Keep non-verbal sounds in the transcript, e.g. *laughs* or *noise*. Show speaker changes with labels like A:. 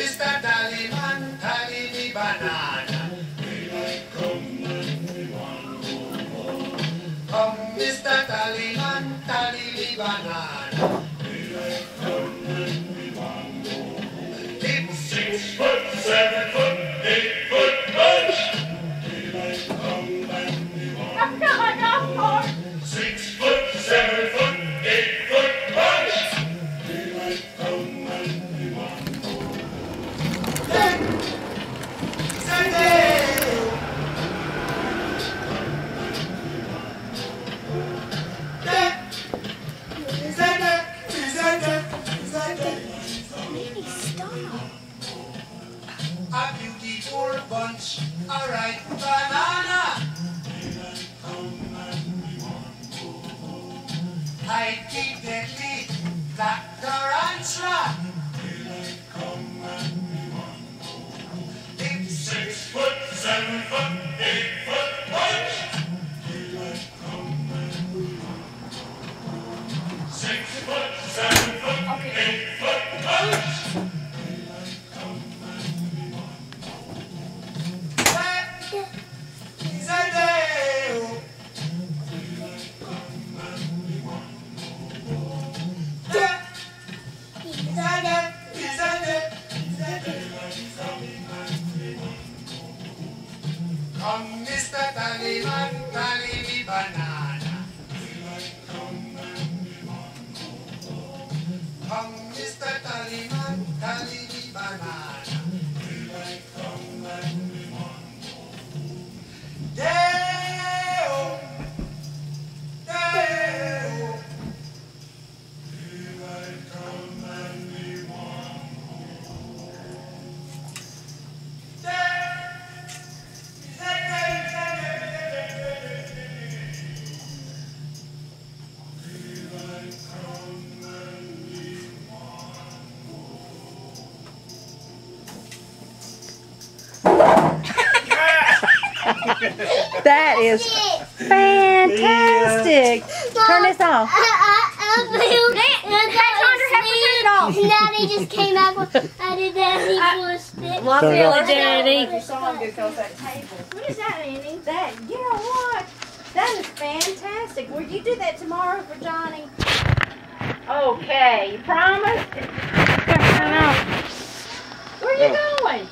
A: Mr. Tallyman, tally me banana. Come, Come, Mr. Tallyman,
B: tally me
A: banana. Beautiful bunch, a ripe banana. I keep the black tarantula. It's six foot, seven foot, eight foot bunch. Six foot, seven foot, eight foot Come, *laughs*
C: That is fantastic. Turn this off.
B: Daddy just came out with I did Daddy pushed it.
C: Well,
D: Turn
C: really. Daddy.
E: Your song because that table.
B: What is that, Annie?
C: That, you know what? That is fantastic. Will you do that tomorrow for Johnny? Okay, you promise? *laughs* Where are you oh. going?